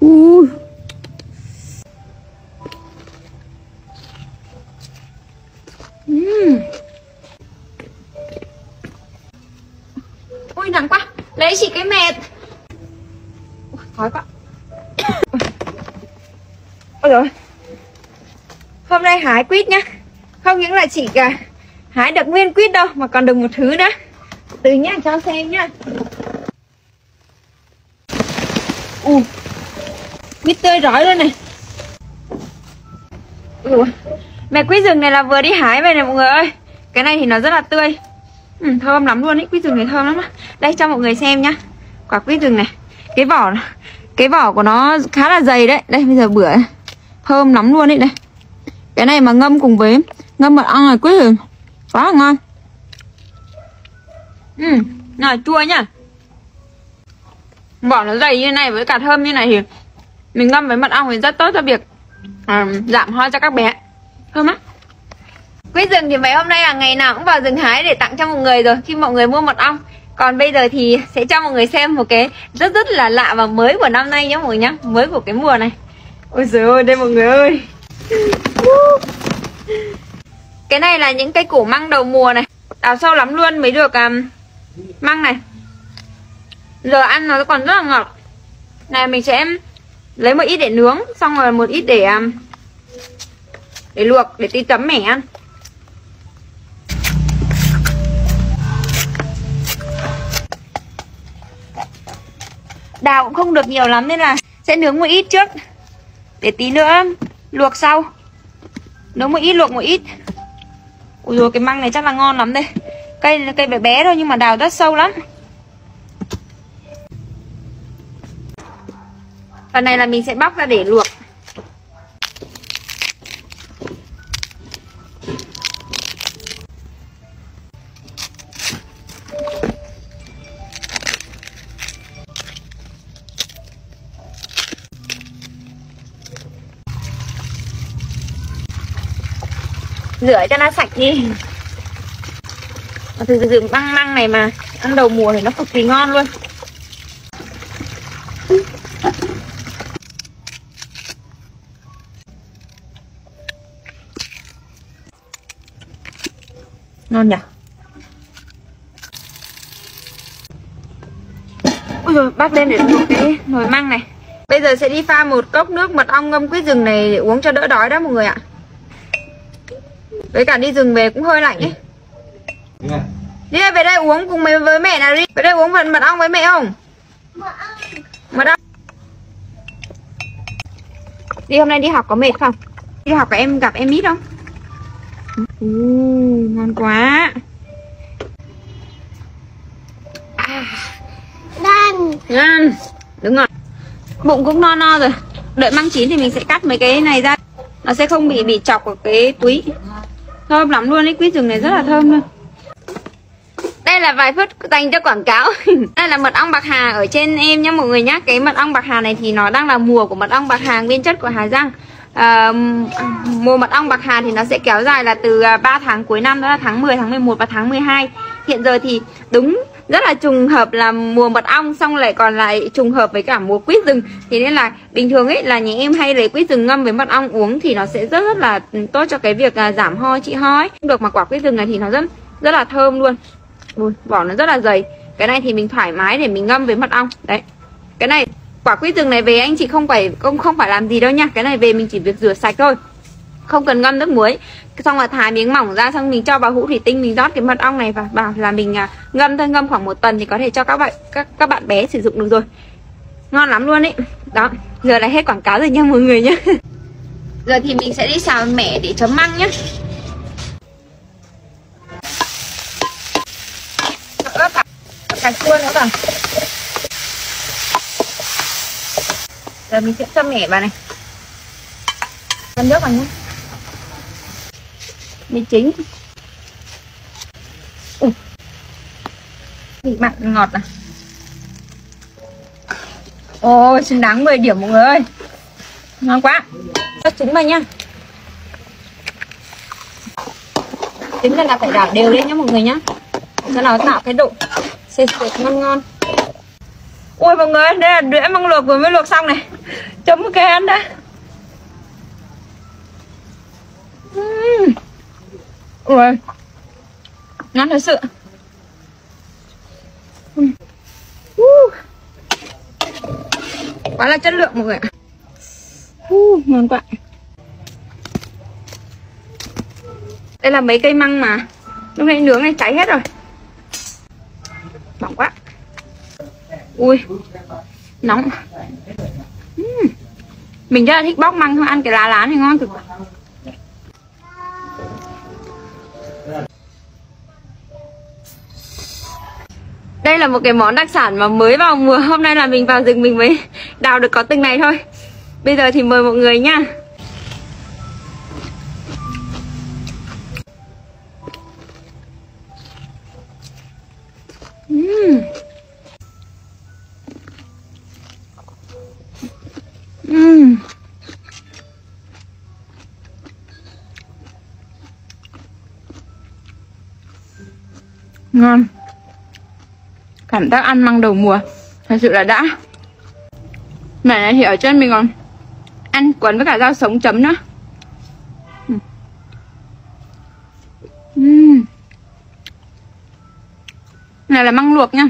Ui. Uhm. Ui nặng quá. Lấy chị cái mệt. Ui, Khói quá. Ôi rồi Hôm nay hái quýt nhá. Không những là chị cả hái được nguyên quýt đâu Mà còn được một thứ nữa. Từ nhá cho xem nhá. U. Quýt tươi rói luôn này. Ủa, Mẹ quýt rừng này là vừa đi hái về này mọi người ơi. Cái này thì nó rất là tươi. Ừ, Thơm lắm luôn ấy Quýt rừng này thơm lắm á. Đây cho mọi người xem nhá. Quả quýt rừng này. Cái vỏ cái vỏ của nó khá là dày đấy. Đây bây giờ bữa. Thơm lắm luôn đấy đây. Cái này mà ngâm cùng với Ngâm mật ong này quýt rừng. Quá là ngon. Ừ, này chua nhá. Vỏ nó dày như này với cả thơm như này thì mình ngâm với mật ong thì rất tốt cho việc à, Giảm ho cho các bé. Thơm á Quýt rừng thì mấy hôm nay là ngày nào cũng vào rừng hái để tặng cho mọi người rồi Khi mọi người mua mật ong. Còn bây giờ thì sẽ cho mọi người xem một cái rất rất là lạ và mới của năm nay nhé mọi người nhá Mới của cái mùa này. Ôi giời ơi đây mọi người ơi. Cái này là những cây củ măng đầu mùa này. Đào sâu lắm luôn mới được um, măng này. Giờ ăn nó còn rất là ngọt. Này mình sẽ lấy một ít để nướng, Xong rồi một ít để um, Để luộc, để tí chấm mẻ ăn. Đào cũng không được nhiều lắm nên là sẽ nướng một ít trước. Để tí nữa um, luộc sau. Nướng một ít, luộc một ít. Ui rồi cái măng này chắc là ngon lắm đây. Cây cây bé bé thôi nhưng mà đào rất sâu lắm. Phần này là mình sẽ bóc ra để luộc. Rửa cho nó sạch đi. Thực sự măng măng này mà. Ăn đầu mùa thì nó cực kỳ ngon luôn. Ngon nhỉ? Ui rồi bác lên để luộc cái nồi măng này. Bây giờ sẽ đi pha một cốc nước mật ong ngâm quýt rừng này để uống cho đỡ đói đó mọi người ạ. Với cả đi rừng về cũng hơi lạnh ấy. Đi về đây uống cùng với, với mẹ nào đi. Về đây uống phần mật ong với mẹ không? Mật ong. Đi hôm nay đi học có mệt không? Đi học cả em gặp em ít không ừ, Ngon quá. À. Ngon. Ngon Đúng rồi. Bụng cũng no no rồi. Đợi măng chín thì mình sẽ cắt mấy cái này ra. Nó sẽ không bị bị chọc ở cái túi. Thơm lắm luôn ấy, quýt rừng này rất là thơm luôn. Đây là vài phút dành cho quảng cáo. Đây là mật ong bạc hà ở trên em nhé mọi người nhé. Cái mật ong bạc hà này thì nó đang là mùa của mật ong bạc hà nguyên chất của Hà Giang à, Mùa mật ong bạc hà thì nó sẽ kéo dài là từ à, 3 tháng cuối năm Đó là tháng 10, tháng 11 và tháng 12 Hiện giờ thì đúng rất là trùng hợp là mùa mật ong xong lại còn lại trùng hợp với cả mùa quýt rừng. Thì nên là bình thường ấy là nhà em hay lấy quýt rừng ngâm với mật ong uống thì nó sẽ rất rất là tốt cho cái việc uh, giảm ho trị ho ấy. Được mà quả quýt rừng này thì nó rất rất là thơm luôn. Ui, vỏ nó rất là dày. Cái này thì mình thoải mái để mình ngâm với mật ong. Đấy. Cái này quả quýt rừng này về anh chị không phải không không phải làm gì đâu nha. Cái này về mình chỉ việc rửa sạch thôi. Không cần ngâm nước muối. Xong là thái miếng mỏng ra xong mình cho vào hũ thủy tinh mình rót cái mật ong này vào bảo là mình à, ngâm thôi ngâm khoảng một tuần thì có thể cho các bạn các các bạn bé sử dụng được rồi. Ngon lắm luôn ấy đó giờ là hết quảng cáo rồi nha mọi người nhé giờ thì mình sẽ đi xào mẻ để chấm măng nhé ớt cà chua nữa cả giờ mình sẽ cho mẻ vào này. Cho nước vào nhé. Mì chính. Ui. vị mặn ngọt à. Ôi, xứng đáng 10 điểm mọi người ơi. Ngon quá. Cho trứng vào nhá trứng là phải đảo đều lên nhá mọi người nhá. Cho nó tạo cái độ sệt sệt ngon ngon ui mọi người đây là đĩa măng luộc vừa mới luộc xong này. Chấm cái ăn đã. Uhm. ui ngon thật sự. Uh. quá là chất lượng mọi người ạ. Uh, ngon quá. Đây là mấy cây măng mà. Lúc này nướng này cháy hết rồi. Ui, nóng. Uhm. mình rất là thích bóc măng thôi, ăn cái lá lá này ngon cực. Đây là một cái món đặc sản mà mới vào mùa hôm nay là mình vào rừng mình mới đào được có từng này thôi. Bây giờ thì mời mọi người nha. Ngon. Cảm giác ăn măng đầu mùa. Thật sự là đã. Mẹ này thì ở trên mình còn ăn quấn với cả rau sống chấm nữa. Uhm. này là măng luộc nha.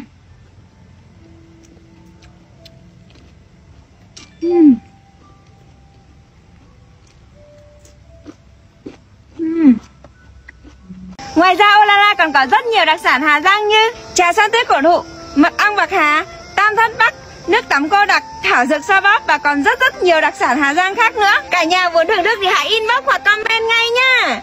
Ngoài còn có rất nhiều đặc sản Hà Giang như trà san tuyết cổ thụ, mật ong bạc hà, tam thất bắc, nước tắm cô đặc, thảo dược so bóp và còn rất rất nhiều đặc sản Hà Giang khác nữa. Cả nhà muốn thưởng thức thì hãy inbox hoặc comment ngay nha.